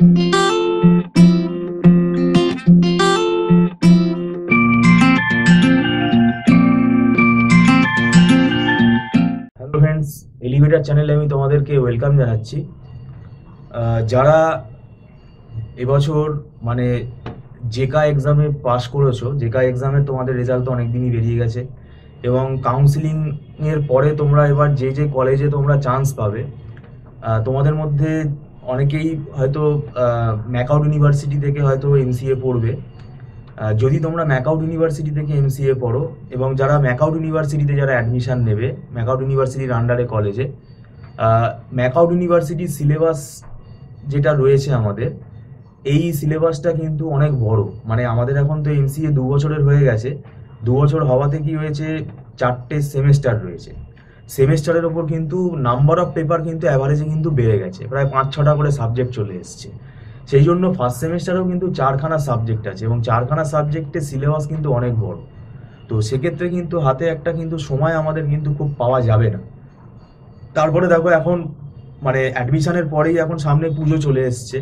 Friends elevator চ্যানেলে আমি তোমাদেরকে ওয়েলকাম জানাচ্ছি। যারা এবছর মানে জেকা এক্সামে পাশ করেছ জেকা এক্সামের তোমাদের রেজাল্ট তো অনেকদিনই বেরিয়ে গেছে এবং কাউন্সিলিং এর পরে তোমরা এবার যে যে কলেজে তোমরা চান্স পাবে তোমাদের মধ্যে অনেকেই হয়তো ম্যাকআউট ইউনিভার্সিটি থেকে হয়তো এমসিএ পড়বে। যদি তোমরা ম্যাকআউট ইউনিভার্সিটি থেকে এমসিএ পড়ো এবং যারা ম্যাকআউট ইউনিভার্সিটিতে যারা অ্যাডমিশান নেবে ম্যাকআউট ইউনিভার্সিটির আন্ডারে কলেজে ম্যাকআউট ইউনিভার্সিটির সিলেবাস যেটা রয়েছে আমাদের, এই সিলেবাসটা কিন্তু অনেক বড়। মানে আমাদের এখন তো এমসিএ দু বছরের হয়ে গেছে। দু বছর হওয়াতে কি হয়েছে, চারটে সেমেস্টার রয়েছে। সেমেস্টারের ওপর কিন্তু নাম্বার অফ পেপার কিন্তু অ্যাভারেজে কিন্তু বেড়ে গেছে। প্রায় পাঁচ, ছটা করে সাবজেক্ট চলে এসছে। সেই জন্য ফার্স্ট সেমেস্টারেও কিন্তু চারখানা সাবজেক্ট আছে এবং চারখানা সাবজেক্টের সিলেবাস কিন্তু অনেক বড়। তো সেক্ষেত্রে কিন্তু হাতে একটা কিন্তু সময় আমাদের কিন্তু খুব পাওয়া যাবে না। তারপরে দেখো এখন মানে অ্যাডমিশনের পরেই এখন সামনে পুজো চলে এসছে।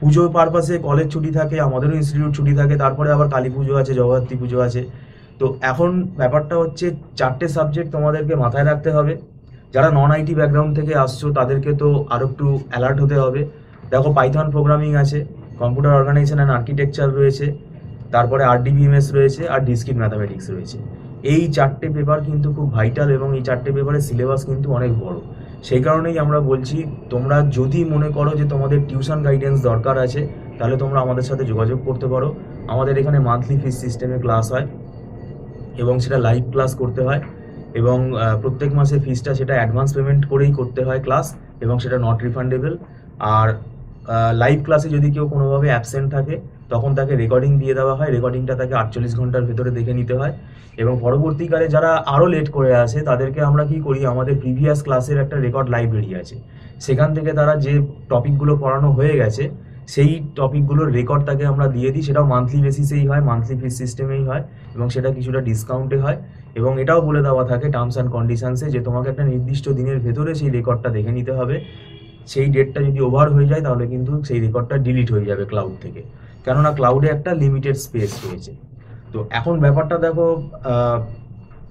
পুজো পারপাসে কলেজ ছুটি থাকে, আমাদেরও ইনস্টিটিউট ছুটি থাকে, তারপরে আবার কালী পুজো আছে, জগদ্ধাত্রী পুজো আছে। তো এখন ব্যাপারটা হচ্ছে চারটে সাবজেক্ট তোমাদেরকে মাথায় রাখতে হবে। যারা নন আইটি ব্যাকগ্রাউন্ড থেকে আসছো, তাদেরকে তো আরও একটু অ্যালার্ট হতে হবে। দেখো পাইথন প্রোগ্রামিং আছে কম্পিউটার অর্গানাইজেশন অ্যান্ড আর্কিটেকচার রয়েছে, তারপরে আরডিবিএমএস রয়েছে আর ডিসক্রিট ম্যাথামেটিক্স রয়েছে। এই চারটে পেপার কিন্তু খুব ভাইটাল এবং এই চারটে পেপারের সিলেবাস কিন্তু অনেক বড়। সেই কারণেই আমরা বলছি, তোমরা যদি মনে করো যে তোমাদের টিউশন গাইডেন্স দরকার আছে, তাহলে তোমরা আমাদের সাথে যোগাযোগ করতে পারো। আমাদের এখানে মান্থলি ফিস সিস্টেমে ক্লাস হয়। এবং সেটা লাইভ ক্লাস করতে হয় এবং প্রত্যেক মাসে ফিসটা সেটা অ্যাডভান্স পেমেন্ট করেই করতে হয় ক্লাস এবং সেটা নট রিফান্ডেবল আর লাইভ ক্লাসে যদি কেউ কোনোভাবে অ্যাবসেন্ট থাকে, তখন তাকে রেকর্ডিং দিয়ে দেওয়া হয় রেকর্ডিংটা তাকে আটচল্লিশ ঘণ্টার ভেতরে দেখে নিতে হয় এবং পরবর্তীকালে যারা আরও লেট করে আসে, তাদেরকে আমরা কি করি, আমাদের প্রিভিয়াস ক্লাসের একটা রেকর্ড লাইব্রেরি আছে। সেখান থেকে তারা যে টপিকগুলো পড়ানো হয়ে গেছে সেই টপিকগুলোর রেকর্ড তাকে আমরা দিয়ে দিই, সেটাও মান্থলি বেসিসেই হয় মান্থলি ফিস সিস্টেমেই হয়, এবং সেটা কিছুটা ডিসকাউন্টে হয়, এবং এটাও বলে দেওয়া থাকে টার্মস অ্যান্ড কন্ডিশনসে যে তোমাকে একটা নির্দিষ্ট দিনের ভেতরে সেই রেকর্ডটা দেখে নিতে হবে। সেই ডেটটা যদি ওভার হয়ে যায়, তাহলে কিন্তু সেই রেকর্ডটা ডিলিট হয়ে যাবে ক্লাউড থেকে। কেননা ক্লাউডে একটা লিমিটেড স্পেস রয়েছে। তো এখন ব্যাপারটা দেখো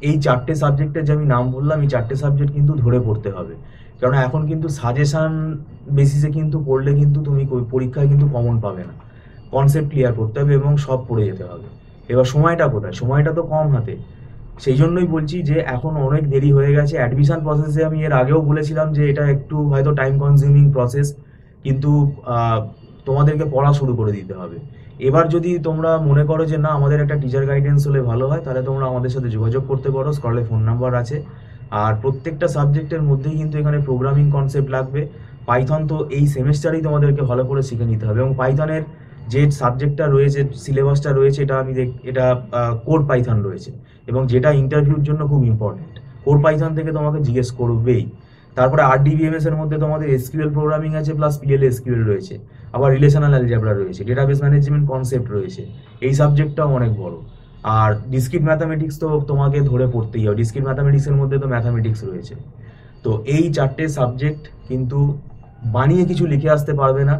এই চারটে সাবজেক্টের যে আমি নাম বললাম, এই চারটে সাবজেক্ট কিন্তু ধরে পড়তে হবে। কারণ এখন কিন্তু সাজেশন বেসিসে কিন্তু পড়লে কিন্তু তুমি পরীক্ষায় কিন্তু কমন পাবে না। কনসেপ্ট ক্লিয়ার করতে হবে এবং সব পড়ে যেতে হবে। এবার সময়টা কোথায়? সময়টা তো কম হাতে। সেই জন্যই বলছি যে এখন অনেক দেরি হয়ে গেছে। অ্যাডমিশান প্রসেসে আমি এর আগেও বলেছিলাম যে এটা একটু হয়তো টাইম কনজিউমিং প্রসেস কিন্তু তোমাদেরকে পড়া শুরু করে দিতে হবে। এবার যদি তোমরা মনে করো যে না, আমাদের একটা টিচার গাইডেন্স হলে ভালো হয়, তাহলে তোমরা আমাদের সাথে যোগাযোগ করতে পারো। স্কলে ফোন নাম্বার আছে। আর প্রত্যেকটা সাবজেক্টের মধ্যেই কিন্তু এখানে প্রোগ্রামিং কনসেপ্ট লাগবে। পাইথন তো এই সেমেস্টারেই তোমাদেরকে ভালো করে শিখে নিতে হবে এবং পাইথনের যে সাবজেক্টটা রয়েছে সিলেবাসটা রয়েছে, এটা আমি দেখ, এটা কোর পাইথন রয়েছে। এবং যেটা ইন্টারভিউর জন্য খুব ইম্পর্টেন্ট কোর পাইথন থেকে তোমাকে জিজ্ঞেস করবেই। তারপরে আরডিবিএমএস এর মধ্যে তোমাদের এসকিউএল প্রোগ্রামিং আছে প্লাস পিএল এসকিউএল রয়েছে। আবার রিলেশনাল অ্যালজেব্রা রয়েছে ডেটাবেস ম্যানেজমেন্ট কনসেপ্ট রয়েছে। এই সাবজেক্টটাও অনেক বড়। আর ডিসক্রিট ম্যাথামেটিক্স তো তোমাকে ধরে পড়তেই হবে। ডিসক্রিট ম্যাথামেটিক্স এর মধ্যে তো ম্যাথামেটিক্স রয়েছে। তো এই চারটে সাবজেক্ট কিন্তু বানিয়ে কিছু লিখে আসতে পারবে না,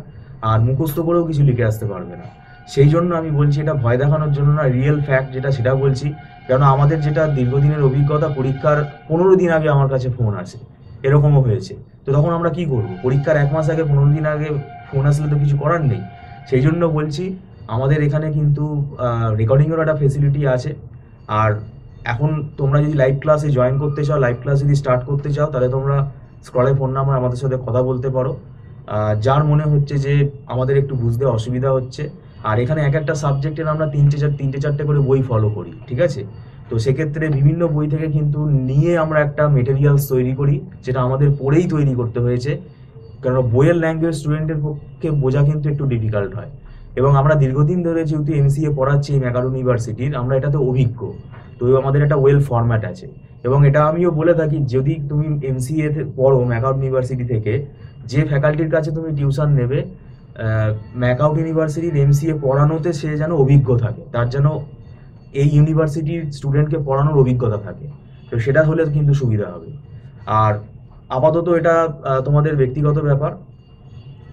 আর মুখস্থ করেও কিছু লিখে আসতে পারবে না। সেই জন্য আমি বলছি, এটা ভয় দেখানোর জন্য না রিয়েল ফ্যাক্ট যেটা, সেটা বলছি। কেন আমাদের যেটা দীর্ঘদিনের অভিজ্ঞতা, পরীক্ষার পনেরো দিন আগে আমার কাছে ফোন আসে। এরকমও হয়েছে। তো তখন আমরা কি করব? পরীক্ষার এক মাস আগে, পনেরো দিন আগে ফোন আসলে তো কিছু করার নেই। সেই জন্য বলছি, আমাদের এখানে কিন্তু রেকর্ডিংয়েরও একটা ফেসিলিটি আছে। আর এখন তোমরা যদি লাইভ ক্লাসে জয়েন করতে চাও লাইভ ক্লাস যদি স্টার্ট করতে চাও, তাহলে তোমরা স্ক্রলে ফোন নাম্বার আমাদের সাথে কথা বলতে পারো। যার মনে হচ্ছে যে আমাদের একটু বুঝতে অসুবিধা হচ্ছে। আর এখানে এক একটা সাবজেক্টের আমরা তিনটে চার, তিনটে চারটে করে বই ফলো করি, ঠিক আছে? তো সেক্ষেত্রে বিভিন্ন বই থেকে কিন্তু নিয়ে আমরা একটা মেটেরিয়ালস তৈরি করি, যেটা আমাদের পড়েই তৈরি করতে হয়েছে। কারণ বইয়ের ল্যাঙ্গুয়েজ স্টুডেন্টের পক্ষে বোঝা কিন্তু একটু ডিফিকাল্ট হয়। এবং আমরা দীর্ঘদিন ধরে যেহেতু এমসিএ পড়াচ্ছি ম্যাকার ইউনিভার্সিটির আমরা এটাতে অভিজ্ঞ। তো আমাদের একটা ওয়েল ফরম্যাট আছে। এবং এটা আমিও বলে থাকি, যদি তুমি এমসিএ পড়ো ম্যাকাউট ইউনিভার্সিটি থেকে, যে ফ্যাকাল্টির কাছে তুমি টিউশন নেবে ম্যাকাউট ইউনিভার্সিটির এমসিএ পড়ানোতে সে যেন অভিজ্ঞ থাকে। তার যেন এই ইউনিভার্সিটির স্টুডেন্টকে পড়ানোর অভিজ্ঞতা থাকে। তো সেটা হলে কিন্তু সুবিধা হবে। আর আপাতত এটা তোমাদের ব্যক্তিগত ব্যাপার।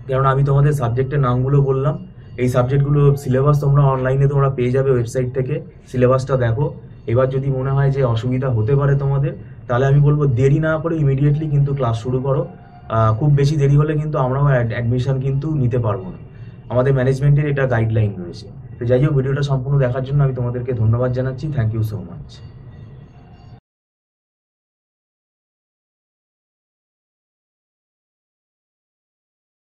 কেননা আমি তোমাদের সাবজেক্টের নামগুলো বললাম। এই সাবজেক্টগুলো সিলেবাস তোমরা অনলাইনে তোমরা পেয়ে যাবে ওয়েবসাইট থেকে। সিলেবাসটা দেখো। এবার যদি মনে হয় যে অসুবিধা হতে পারে তোমাদের, তাহলে আমি বলব দেরি না করে ইমিডিয়েটলি কিন্তু ক্লাস শুরু করো। খুব বেশি দেরি হলে কিন্তু আমরাও অ্যাডমিশন কিন্তু নিতে পারব না। আমাদের ম্যানেজমেন্টের এটা গাইডলাইন রয়েছে। তো যাই হোক, ভিডিওটা সম্পূর্ণ দেখার জন্য আমি তোমাদেরকে ধন্যবাদ জানাচ্ছি। Thank you so much